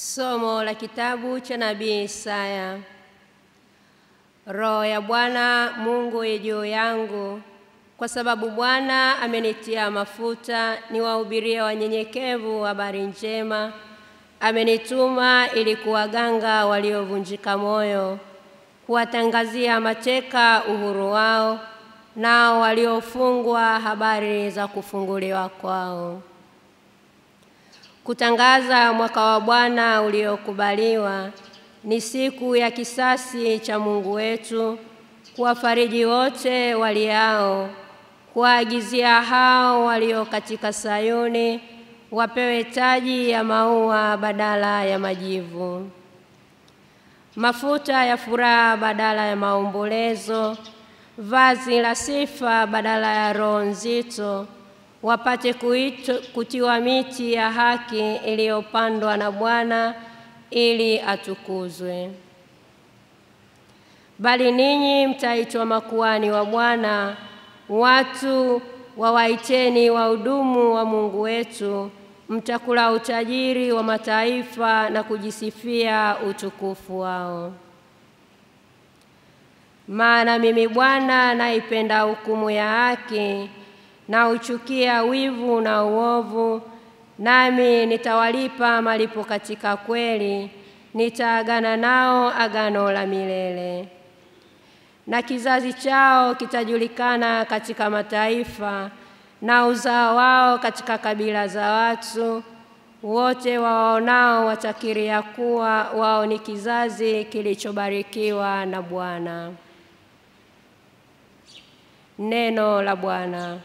Somo la kitabu cha nabii Isaya. Roho ya Bwana Mungu i juu yangu, kwa sababu Bwana amenitia mafuta niwahubirie wanyenyekevu habari njema. Amenituma ili kuwaganga waliovunjika moyo, kuwatangazia mateka uhuru wao, nao waliofungwa habari za kufunguliwa kwao kutangaza mwaka wa Bwana uliokubaliwa, ni siku ya kisasi cha Mungu wetu, kuwafariji wote waliao, kuwaagizia hao walio katika Sayuni, wapewe taji ya maua badala ya majivu, mafuta ya furaha badala ya maombolezo, vazi la sifa badala ya roho nzito wapate kutiwa miti ya haki iliyopandwa na Bwana ili atukuzwe. Bali ninyi mtaitwa makuani wa Bwana, watu wawaiteni wahudumu wa Mungu wetu. Mtakula utajiri wa mataifa na kujisifia utukufu wao. Maana mimi Bwana naipenda hukumu ya haki na uchukia wivu na uovu, nami nitawalipa malipo katika kweli, nitaagana nao agano la milele. Na kizazi chao kitajulikana katika mataifa, na uzao wao katika kabila za watu. Wote wawaonao watakiri ya kuwa wao ni kizazi kilichobarikiwa na Bwana. Neno la Bwana.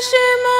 Krishna.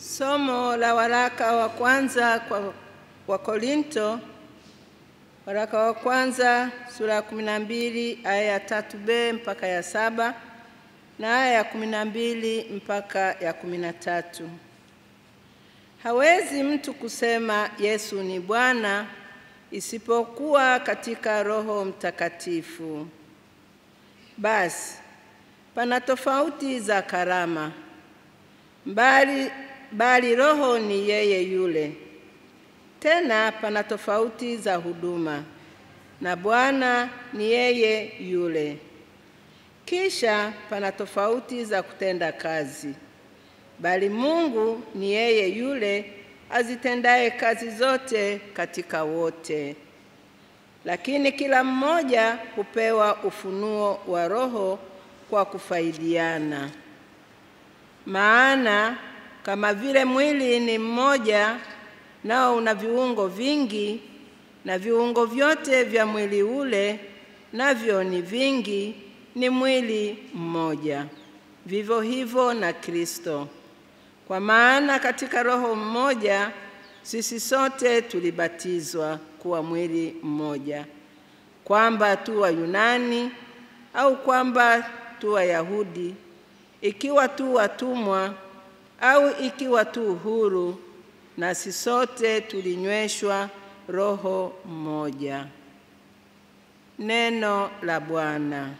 Somo la waraka wa kwanza kwa korinto waraka wa kwanza sura ya kumi na mbili aya ya tatu b mpaka ya saba na aya ya kumi na mbili mpaka ya kumi na tatu. Hawezi mtu kusema Yesu ni Bwana isipokuwa katika Roho Mtakatifu. Basi pana tofauti za karama, bali bali Roho ni yeye yule. Tena pana tofauti za huduma, na Bwana ni yeye yule. Kisha pana tofauti za kutenda kazi, bali Mungu ni yeye yule azitendaye kazi zote katika wote. Lakini kila mmoja hupewa ufunuo wa Roho kwa kufaidiana. Maana kama vile mwili ni mmoja, nao una viungo vingi, na viungo vyote vya mwili ule navyo ni vingi, ni mwili mmoja. Vivyo hivyo na Kristo. Kwa maana katika Roho mmoja sisi sote tulibatizwa kuwa mwili mmoja, kwamba tu Wayunani au kwamba tu Wayahudi, ikiwa tu watumwa au ikiwa tu huru, nasi sote tulinyweshwa Roho mmoja. Neno la Bwana.